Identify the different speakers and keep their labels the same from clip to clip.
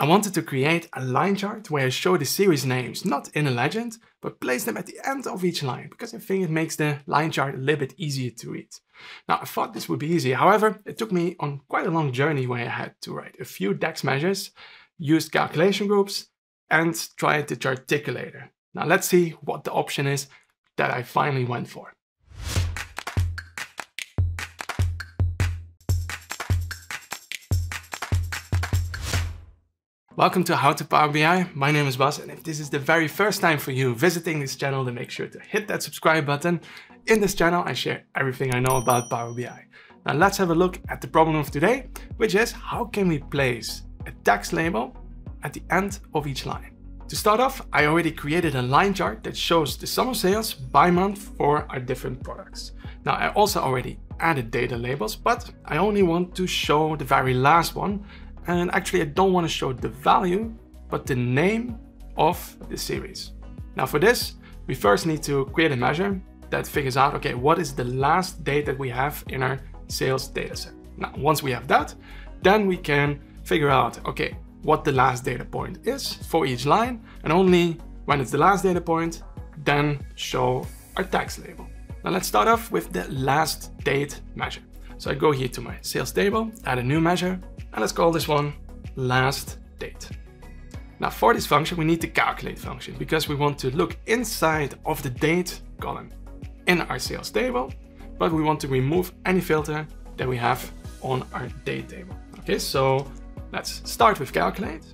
Speaker 1: I wanted to create a line chart where I show the series names not in a legend, but place them at the end of each line because I think it makes the line chart a little bit easier to read. Now I thought this would be easy, however, it took me on quite a long journey where I had to write a few DAX measures, use calculation groups, and try the charticulator. Now let's see what the option is that I finally went for. Welcome to How to Power BI. My name is Bas, and if this is the very first time for you visiting this channel, then make sure to hit that subscribe button. In this channel, I share everything I know about Power BI. Now let's have a look at the problem of today, which is how can we place a data label at the end of each line? To start off, I already created a line chart that shows the sum of sales by month for our different products. Now I also already added data labels, but I only want to show the very last one and actually I don't want to show the value, but the name of the series. Now for this, we first need to create a measure that figures out, okay, what is the last date that we have in our sales dataset. Now, once we have that, then we can figure out, okay, what the last data point is for each line, and only when it's the last data point, then show our data label. Now let's start off with the last date measure. So I go here to my sales table, add a new measure, and let's call this one last date. Now for this function, we need the calculate function because we want to look inside of the date column in our sales table, but we want to remove any filter that we have on our date table. Okay, so let's start with calculate.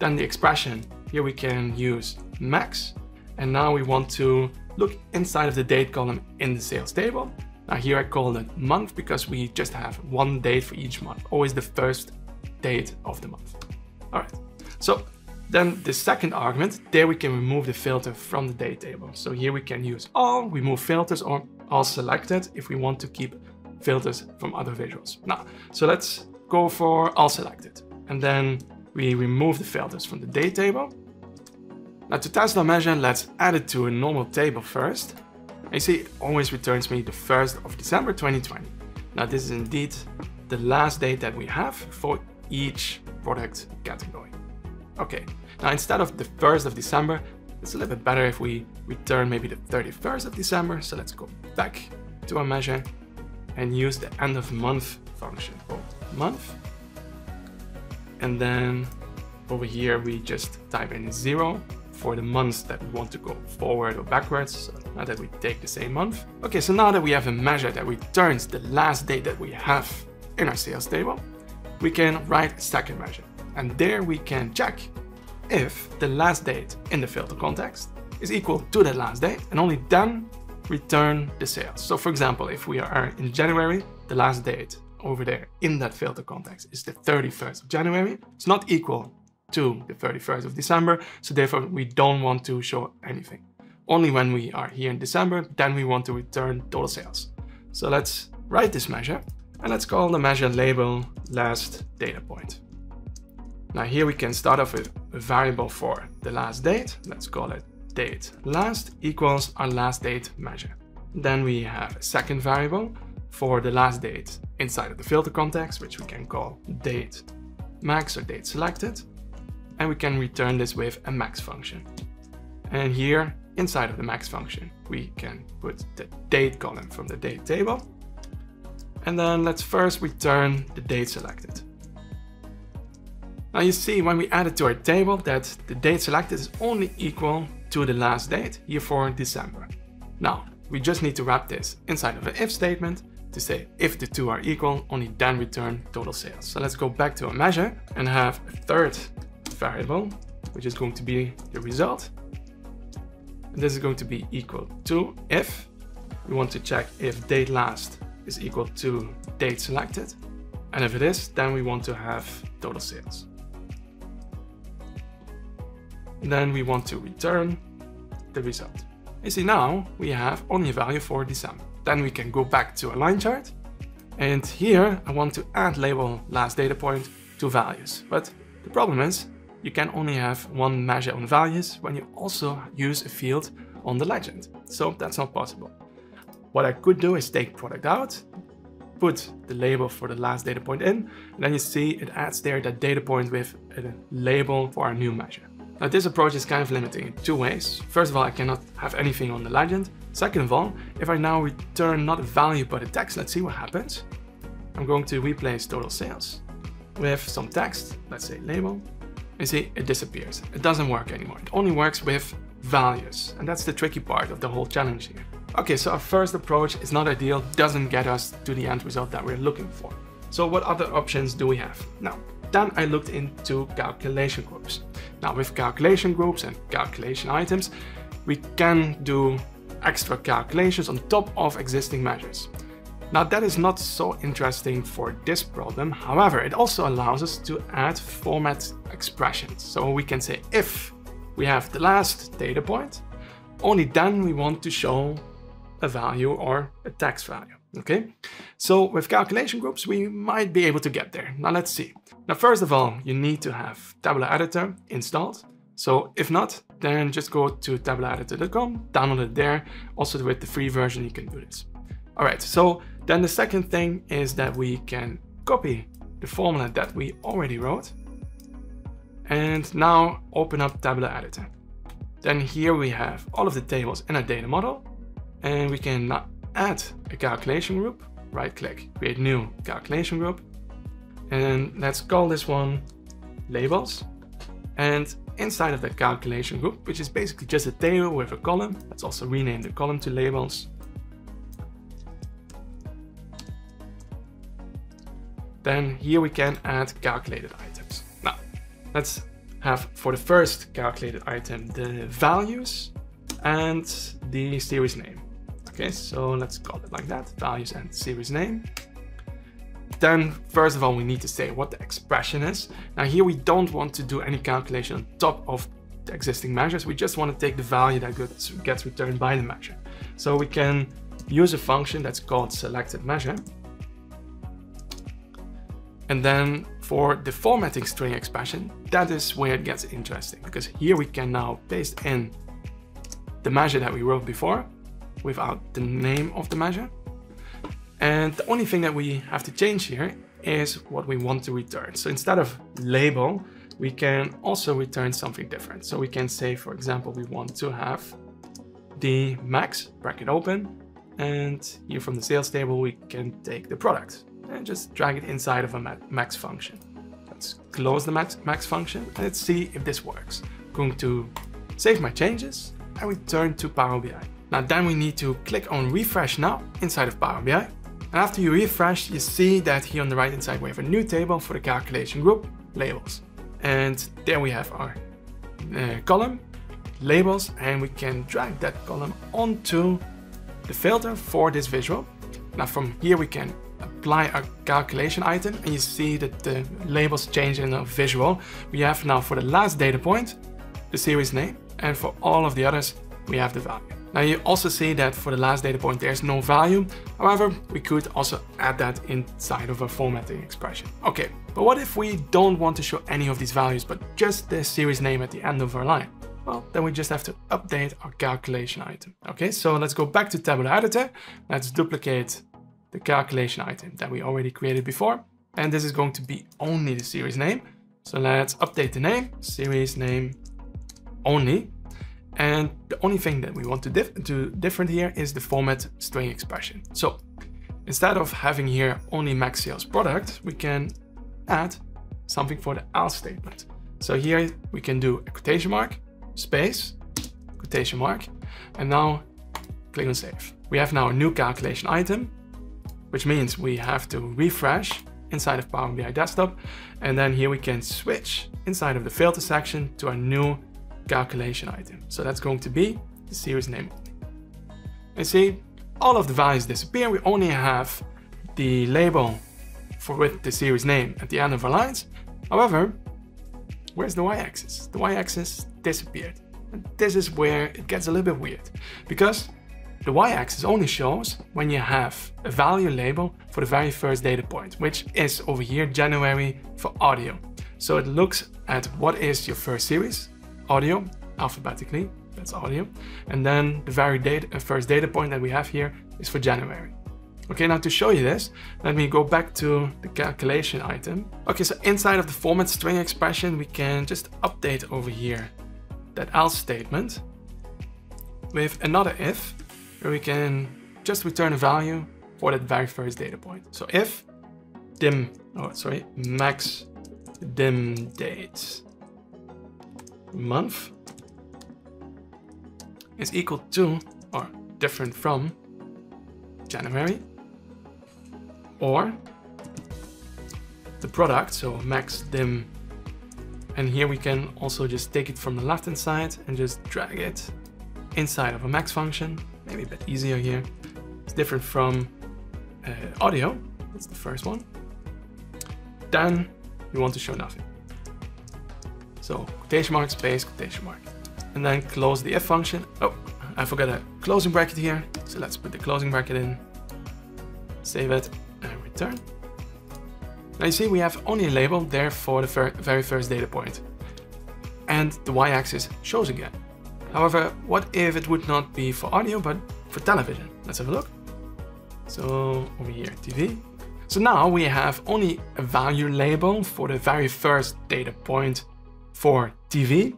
Speaker 1: Then the expression, here we can use max. And now we want to look inside of the date column in the sales table now here I call it month because we just have one date for each month, always the first date of the month. All right, so then the second argument, there we can remove the filter from the date table. So here we can use all, remove filters or all selected if we want to keep filters from other visuals. Now, so let's go for all selected. And then we remove the filters from the date table. Now to test our measure, let's add it to a normal table first. It always returns me the 1st of December 2020. Now this is indeed the last date that we have for each product category. Okay, now instead of the 1st of December, it's a little bit better if we return maybe the 31st of December. So let's go back to our measure and use the end of month function called month. And then over here, we just type in zero for the months that we want to go forward or backwards, so that we take the same month. Okay, so now that we have a measure that returns the last date that we have in our sales table, we can write a second measure. And there we can check if the last date in the filter context is equal to the last date, and only then return the sales. So for example, if we are in January, the last date over there in that filter context is the 31st of January. It's not equal to the 31st of December. So therefore we don't want to show anything. Only when we are here in December, then we want to return total sales. So let's write this measure and let's call the measure label last data point. Now here we can start off with a variable for the last date. Let's call it date last equals our last date measure. Then we have a second variable for the last date inside of the filter context, which we can call date max or date selected and we can return this with a max function. And here, inside of the max function, we can put the date column from the date table. And then let's first return the date selected. Now you see when we add it to our table that the date selected is only equal to the last date, here for December. Now, we just need to wrap this inside of an if statement to say if the two are equal, only then return total sales. So let's go back to our measure and have a third variable, which is going to be the result. And this is going to be equal to if we want to check if date last is equal to date selected. And if it is, then we want to have total sales. And then we want to return the result. You see now we have only a value for December. Then we can go back to a line chart. And here I want to add label last data point to values. But the problem is you can only have one measure on values when you also use a field on the legend. So that's not possible. What I could do is take product out, put the label for the last data point in, and then you see it adds there that data point with a label for our new measure. Now this approach is kind of limiting in two ways. First of all, I cannot have anything on the legend. Second of all, if I now return not a value but a text, let's see what happens. I'm going to replace total sales with some text, let's say label, and see it disappears. It doesn't work anymore. It only works with values. And that's the tricky part of the whole challenge here. Okay, so our first approach is not ideal, doesn't get us to the end result that we're looking for. So what other options do we have? Now, then I looked into calculation groups. Now with calculation groups and calculation items, we can do extra calculations on top of existing measures. Now that is not so interesting for this problem, however it also allows us to add format expressions. So we can say if we have the last data point, only then we want to show a value or a text value, okay? So with calculation groups, we might be able to get there. Now let's see. Now first of all, you need to have Tabular Editor installed. So if not, then just go to tabulareditor.com, download it there. Also with the free version, you can do this. All right, so then the second thing is that we can copy the formula that we already wrote and now open up Tabular Editor. Then here we have all of the tables in our data model and we can now add a calculation group, right click, create new calculation group. And let's call this one labels. And inside of that calculation group, which is basically just a table with a column, let's also rename the column to labels. Then here we can add calculated items. Now, let's have for the first calculated item the values and the series name. Okay, so let's call it like that, values and series name. Then first of all, we need to say what the expression is. Now here we don't want to do any calculation on top of the existing measures. We just want to take the value that gets, returned by the measure. So we can use a function that's called selected measure. And then for the formatting string expression, that is where it gets interesting because here we can now paste in the measure that we wrote before without the name of the measure. And the only thing that we have to change here is what we want to return. So instead of label, we can also return something different. So we can say, for example, we want to have the max, bracket open, and here from the sales table, we can take the product and just drag it inside of a max function. Let's close the max, max function and let's see if this works. I'm going to save my changes and return to Power BI. Now then we need to click on refresh now inside of Power BI. And after you refresh, you see that here on the right hand side we have a new table for the calculation group, labels. And there we have our uh, column, labels, and we can drag that column onto the filter for this visual. Now from here we can apply a calculation item and you see that the labels change in the visual. We have now for the last data point, the series name, and for all of the others, we have the value. Now you also see that for the last data point there's no value. However, we could also add that inside of a formatting expression. Okay, but what if we don't want to show any of these values but just the series name at the end of our line? Well, then we just have to update our calculation item. Okay, so let's go back to Tabular Editor. Let's duplicate the calculation item that we already created before. And this is going to be only the series name. So let's update the name, series name only. And the only thing that we want to dif do different here is the format string expression. So instead of having here only max sales product, we can add something for the else statement. So here we can do a quotation mark, space, quotation mark, and now click on save. We have now a new calculation item, which means we have to refresh inside of Power BI Desktop. And then here we can switch inside of the filter section to a new calculation item. So that's going to be the series name. You see, all of the values disappear. We only have the label for with the series name at the end of our lines. However, where's the y-axis? The y-axis disappeared. And this is where it gets a little bit weird because the y-axis only shows when you have a value label for the very first data point, which is over here January for audio. So it looks at what is your first series, audio alphabetically, that's audio. And then the very data, uh, first data point that we have here is for January. Okay, now to show you this, let me go back to the calculation item. Okay, so inside of the format string expression, we can just update over here that else statement with another if, where we can just return a value for that very first data point. So if dim, oh sorry, max dim date month is equal to or different from January or the product, so max dim and here we can also just take it from the left hand side and just drag it inside of a max function, maybe a bit easier here. It's different from uh, audio, that's the first one. Then we want to show nothing. So quotation mark, space, quotation mark. And then close the if function. Oh, I forgot a closing bracket here. So let's put the closing bracket in, save it, and return. Now you see we have only a label there for the very first data point. And the y-axis shows again. However, what if it would not be for audio, but for television? Let's have a look. So over here, TV. So now we have only a value label for the very first data point for TV,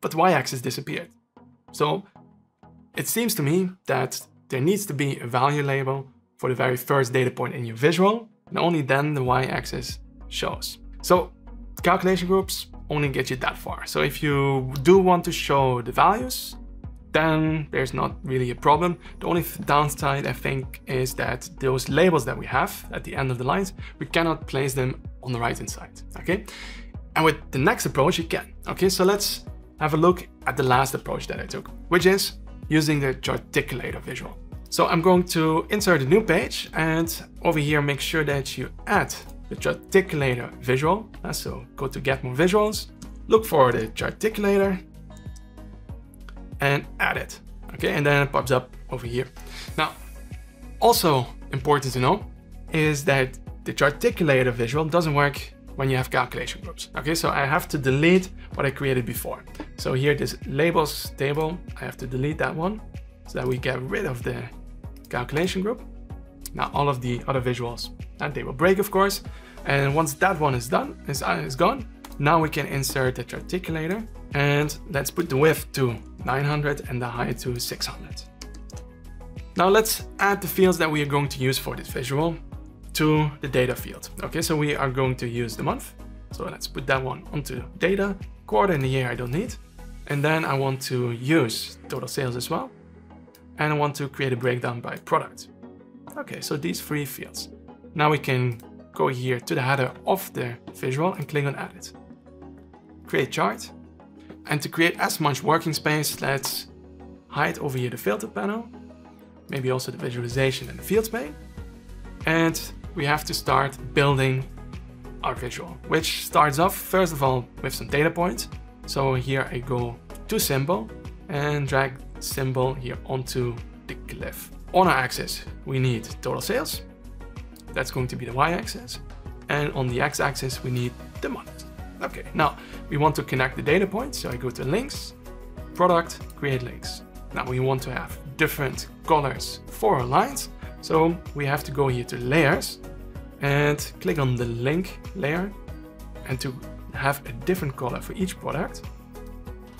Speaker 1: but y-axis disappeared. So it seems to me that there needs to be a value label for the very first data point in your visual, and only then the y-axis shows. So calculation groups only get you that far. So if you do want to show the values, then there's not really a problem. The only downside I think is that those labels that we have at the end of the lines, we cannot place them on the right hand side, okay? And with the next approach you can, okay? So let's have a look at the last approach that I took, which is using the Charticulator visual. So I'm going to insert a new page and over here make sure that you add the Charticulator visual. Uh, so go to get more visuals, look for the Charticulator and add it. Okay, and then it pops up over here. Now, also important to know is that the Charticulator visual doesn't work when you have calculation groups. Okay, so I have to delete what I created before. So here, this labels table, I have to delete that one so that we get rid of the calculation group. Now all of the other visuals, and they will break of course. And once that one is done, is, uh, is gone, now we can insert the Charticulator and let's put the width to 900 and the height to 600. Now let's add the fields that we are going to use for this visual to the data field. Okay, so we are going to use the month. So let's put that one onto data. Quarter in the year I don't need. And then I want to use total sales as well. And I want to create a breakdown by product. Okay, so these three fields. Now we can go here to the header of the visual and click on edit. Create chart. And to create as much working space, let's hide over here the filter panel, maybe also the visualization and the fields pane. And we have to start building our visual, which starts off first of all with some data points. So here I go to symbol and drag symbol here onto the glyph. On our axis, we need total sales. That's going to be the y-axis. And on the x-axis, we need the month. Okay, now we want to connect the data points. So I go to links, product, create links. Now we want to have different colors for our lines. So we have to go here to layers and click on the link layer and to have a different color for each product.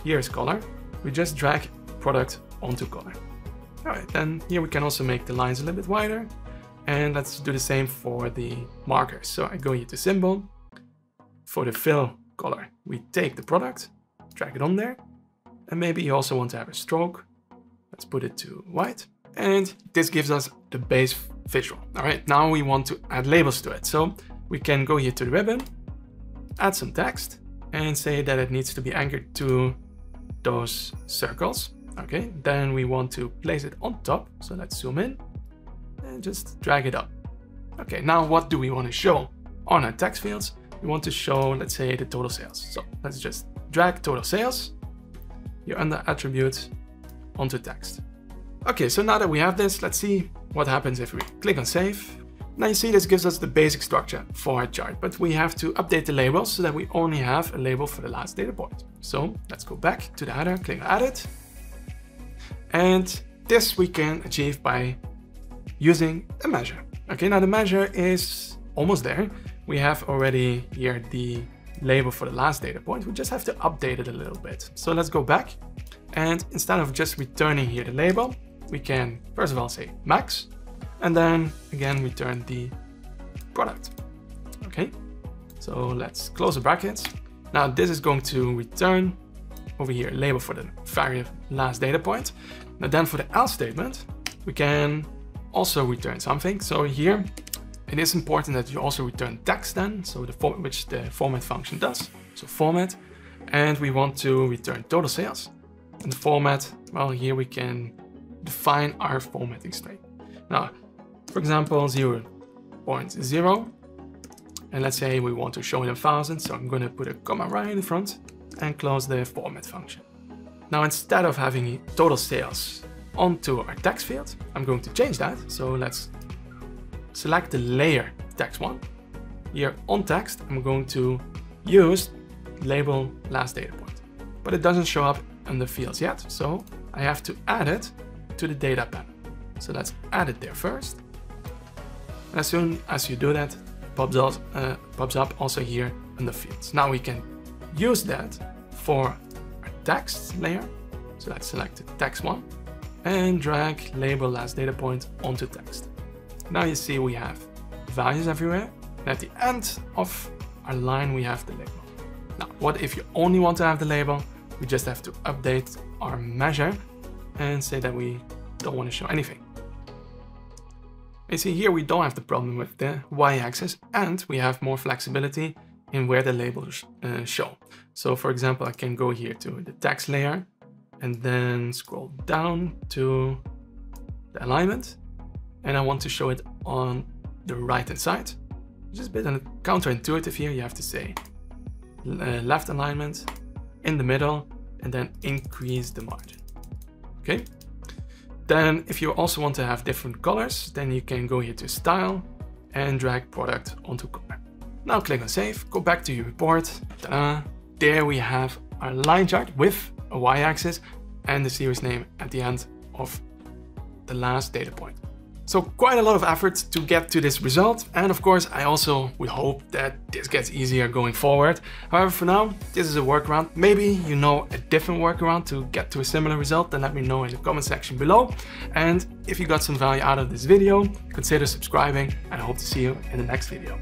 Speaker 1: Here's color. We just drag product onto color. All right, then here we can also make the lines a little bit wider. And let's do the same for the markers. So I go here to symbol. For the fill color, we take the product, drag it on there. And maybe you also want to have a stroke. Let's put it to white. And this gives us the base visual. All right, now we want to add labels to it. So we can go here to the ribbon, add some text and say that it needs to be anchored to those circles. Okay, then we want to place it on top. So let's zoom in and just drag it up. Okay, now what do we want to show on our text fields? We want to show, let's say, the total sales. So let's just drag total sales here under attributes onto text. Okay, so now that we have this, let's see what happens if we click on save. Now you see this gives us the basic structure for our chart, but we have to update the labels so that we only have a label for the last data point. So let's go back to the header, click on edit, and this we can achieve by using a measure. Okay, now the measure is almost there. We have already here the label for the last data point. We just have to update it a little bit. So let's go back and instead of just returning here the label, we can first of all say max and then again return the product. Okay, so let's close the brackets. Now this is going to return over here label for the very last data point. Now then for the else statement, we can also return something. So here it is important that you also return text then, so the form which the format function does. So format, and we want to return total sales. And the format, well, here we can define our formatting string. Now, for example, 0, 0.0, and let's say we want to show in thousand, so I'm going to put a comma right in front and close the format function. Now, instead of having total sales onto our text field, I'm going to change that. So let's select the layer text one. Here on text, I'm going to use label last data point, but it doesn't show up in the fields yet. So I have to add it to the data panel. So let's add it there first. As soon as you do that, pops up, uh, pops up also here in the fields. Now we can use that for our text layer. So let's select the text one and drag label last data point onto text. Now you see we have values everywhere. And at the end of our line, we have the label. Now, what if you only want to have the label? We just have to update our measure and say that we don't want to show anything. You see here we don't have the problem with the y-axis and we have more flexibility in where the labels uh, show. So for example, I can go here to the text layer and then scroll down to the alignment and I want to show it on the right hand side. Which is a bit counterintuitive here, you have to say uh, left alignment in the middle and then increase the margin. Okay. Then if you also want to have different colors, then you can go here to style and drag product onto color. Now click on save, go back to your report. There we have our line chart with a y-axis and the series name at the end of the last data point. So quite a lot of effort to get to this result. And of course, I also we hope that this gets easier going forward. However, for now, this is a workaround. Maybe you know a different workaround to get to a similar result, then let me know in the comment section below. And if you got some value out of this video, consider subscribing and I hope to see you in the next video.